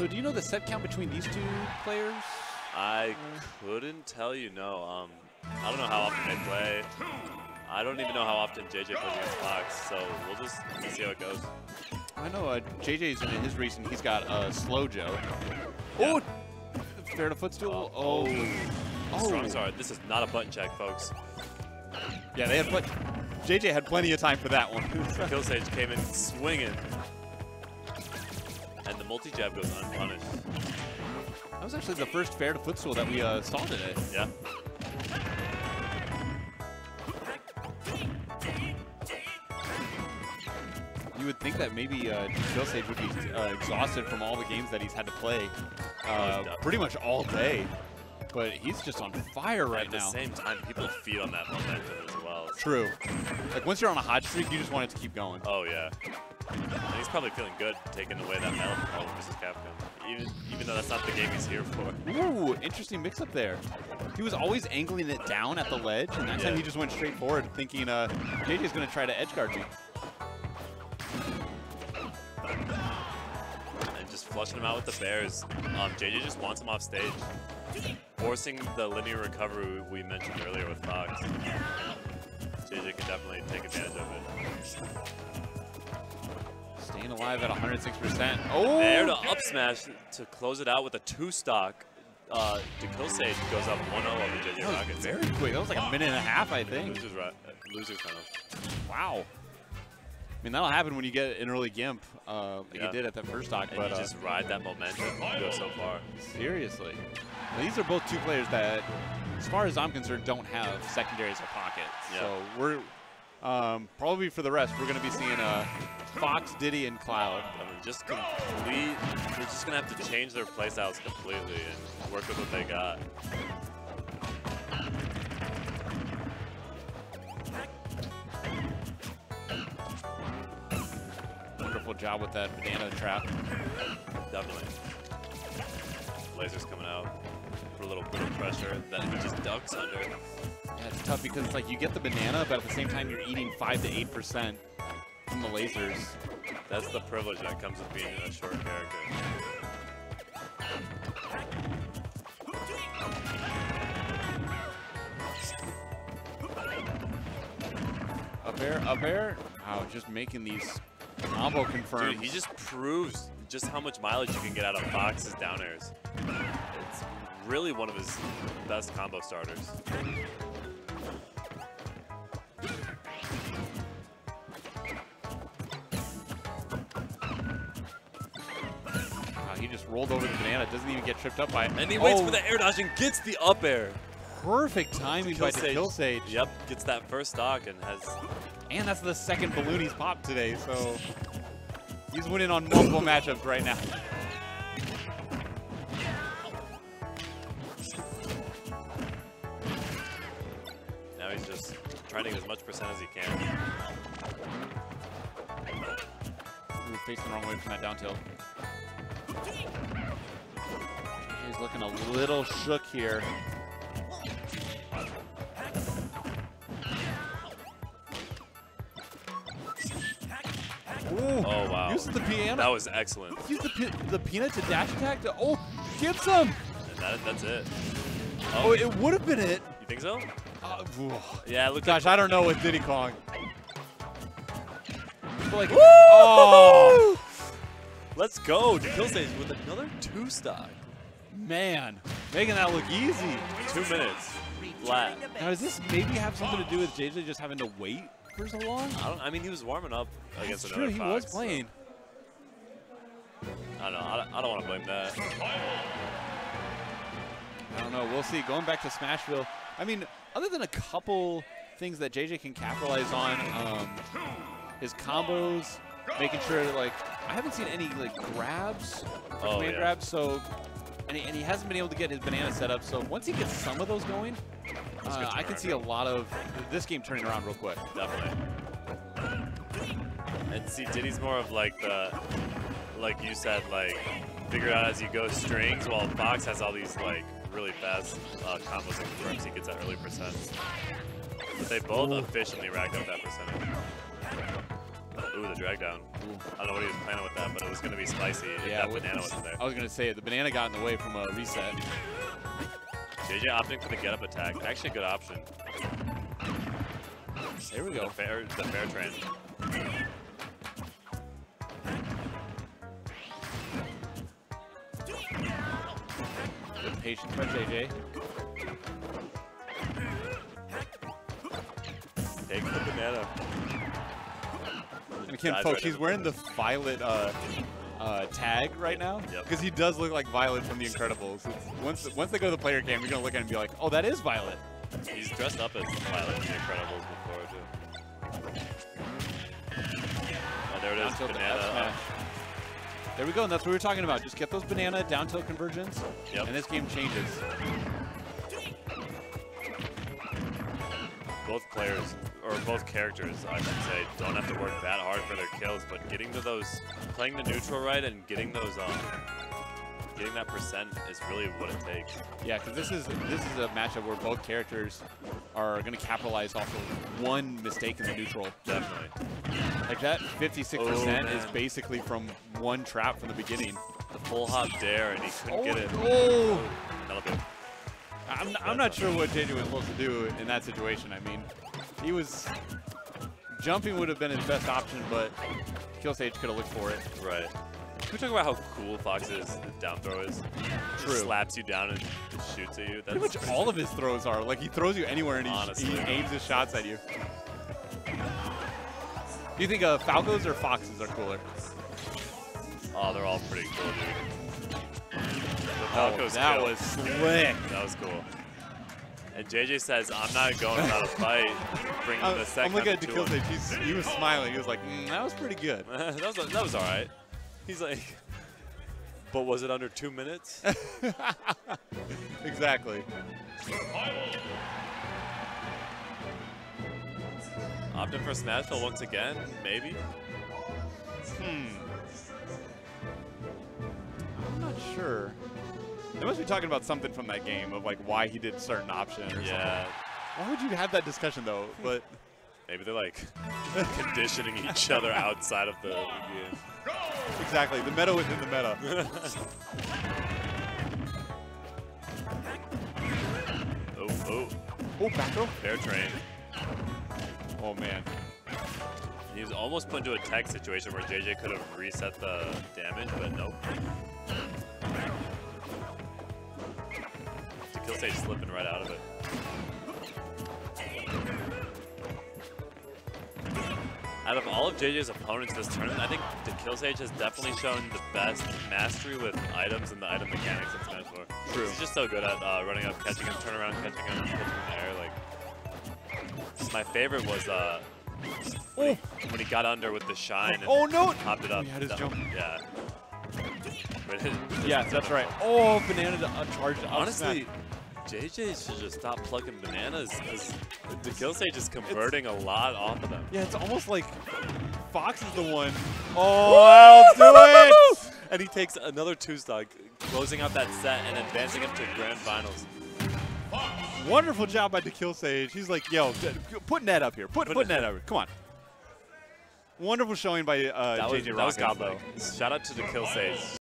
So do you know the set count between these two players? I couldn't tell you, no. Um, I don't know how often they play. I don't even know how often JJ plays against Fox, so we'll just see how it goes. I know uh, JJ's in his recent. He's got uh, Slow Joe. Yeah. Oh, fair to footstool. Oh, oh, Strong start. This is not a button check, folks. Yeah, they had. JJ had plenty of time for that one. Kill Sage came in swinging. Multi-jab goes unpunished. that was actually the first fair to footstool that we uh, saw today. Yeah. You would think that maybe uh, Sage would be uh, exhausted from all the games that he's had to play uh, pretty much all day. But he's just on fire right At the now. same time, people feed on that momentum as well. True. Like once you're on a hot streak, you just want it to keep going. Oh, yeah. And he's probably feeling good taking away that medal from vs. Capcom. Even, even though that's not the game he's here for. Ooh, interesting mix-up there. He was always angling it down at the ledge, and that time he just went straight forward, thinking uh, JJ's going to try to edge guard me. and just flushing him out with the bears. Um, JJ just wants him off stage, forcing the linear recovery we mentioned earlier with Fox. JJ can definitely take advantage of it. Staying alive at 106%. Oh! There to up smash to close it out with a two stock. Uh, Sage goes up 1-0 over JJ Rockets. very quick. That was like a minute and a half, I think. Losers, ri- uh, losers kind of. Wow. I mean, that'll happen when you get an early gimp, uh, like Yeah. you did at that first stock. And But you uh, just ride that momentum and go so far. seriously, Now, these are both two players that, as far as I'm concerned, don't have secondaries or pockets. Yeah. So we're um, probably for the rest, we're going to be seeing uh, Fox, Diddy, and Cloud. I mean, just complete. They're just gonna have to change their playstyles completely and work with what they got. Wonderful job with that banana trap. Definitely. Lasers coming out for a little bit of pressure that he just ducks under. Yeah, it's tough because it's like you get the banana, but at the same time you're eating five to eight percent from the lasers. That's the privilege that comes with being a short character. Up air, up air. Wow, just making these combo confirms. Dude, he just proves just how much mileage you can get out of Fox's down airs. It's really one of his best combo starters. Wow, he just rolled over the banana. Doesn't even get tripped up by it. And he waits Oh, for the oh. air dodge and gets the up air. perfect timing by the kill sage. Yep, gets that first stock and has And that's the second balloon he's popped today, so he's winning on multiple matchups right now just trying to get as much percent as he can. Ooh, facing the wrong way from that down tilt. He's looking a little shook here. Ooh, Oh wow. uses the piano. That was excellent. Use the, the peanut to dash attack to, oh, gets him. And that, that's it. Oh, it would have been it. You think so? Uh. Yeah, it looked Gosh, I don't know with Diddy Kong. Like, oh, Let's go. To Kill Sage with another two stock. man, making that look easy. Two minutes flat. Now, does this maybe have something to do with JJ just having to wait for so long? I don't. I mean, he was warming up against That's another true, he Fox, was so playing. I don't know. I don't, I don't want to blame that. I don't know. We'll see. Going back to Smashville, I mean, other than a couple things that JJ can capitalize on, um, his combos, making sure that, like, I haven't seen any like grabs, Oh, command yeah. grabs. So, and he, and he hasn't been able to get his banana set up. So once he gets some of those going, uh, I can see a lot of this game turning around real quick. Definitely. And see, Diddy's more of like the, like you said, like figure out as you go strings, while Fox has all these like really fast uh, combos and confirms he gets that early percent. But they both Ooh. efficiently racked up that percentage. ooh, the drag down. Ooh. I don't know what he was planning with that, but it was going to be spicy if Yeah, that banana wasn't there. I was gonna say the banana got in the way from a reset. JJ opting for the get up attack. Actually, a good option. There we The go. fair, the fair train. Patience by JJ. Take the banana. And again, Dives folks, right he's wearing the Violet uh, uh, tag right now Yep. because he does look like Violet from The Incredibles. It's, once once they go to the player cam, you're gonna look at him and be like, "Oh, that is Violet." He's dressed up as Violet in The Incredibles before, too. And there it Down is, banana. F up. smash. There we go, and that's what we were talking about. Just get those banana down tilt conversions, Yep. and this game changes. both players or both characters, I should say, don't have to work that hard for their kills, but getting to those, playing the neutral right and getting those, um, getting that percent is really what it takes. Yeah, because this is this is a matchup where both characters are going to capitalize off of one mistake in the neutral. Definitely. Like that 56% Oh, is basically from one trap from the beginning. The full hop dare, and he couldn't get it. Oh, oh. That'll do. I'm, I'm not sure what JJ was supposed to do in that situation. I mean, he was jumping would have been his best option, but Kill Sage could have looked for it. Right. Can we talk about how cool Fox's down throw is? True. slaps you down and shoots at you. That's Pretty much all of his throws are like he throws you anywhere and he, he aims his shots at you. Do you think uh, Falcos or Foxes are cooler? Oh, they're all pretty cool, dude. The Oh, Falco's that kill. was slick. That was cool. And JJ says, I'm not going without a fight. Bringing I'm, the second I'm looking at him. He was smiling. He was like, mm, that was pretty good. that was that was all right. He's like, but was it under two minutes? exactly. Opting for Smashville once again, maybe. Hmm. I'm not sure. They must be talking about something from that game of like why he did certain options. Yeah, something. Why would you have that discussion though? But maybe they're like conditioning each other outside of the game. exactly, the meta within the meta. Oh, oh, oh, back fair train. Oh man. He was almost put into a tech situation where JJ could have reset the damage, but nope. The Kill Sage slipping right out of it. Out of all of JJ's opponents this tournament, I think the Kill Sage has definitely shown the best mastery with items and the item mechanics in Smash 4. True. He's just so good at uh, running up, catching him, turn around, catching him, catching him in the air. Like, my favorite was uh, when, he, when he got under with the shine and Oh no! popped it up. He had his That- jump. Yeah. Yeah, that's right. Oh, banana to uh, charge up Honestly. JJ should just stop plucking bananas because the Kill Sage is converting a lot off of them. Yeah, it's almost like Fox is the one. Oh, I'll do it! And he takes another two stock, closing out that set and advancing him to grand finals. Wonderful job by the Kill Sage. He's like, yo, d- put net up here. Put, Put put it- net up here. Come on. Wonderful showing by uh, That was, JJ that was combo. Shout out to the Kill Sage.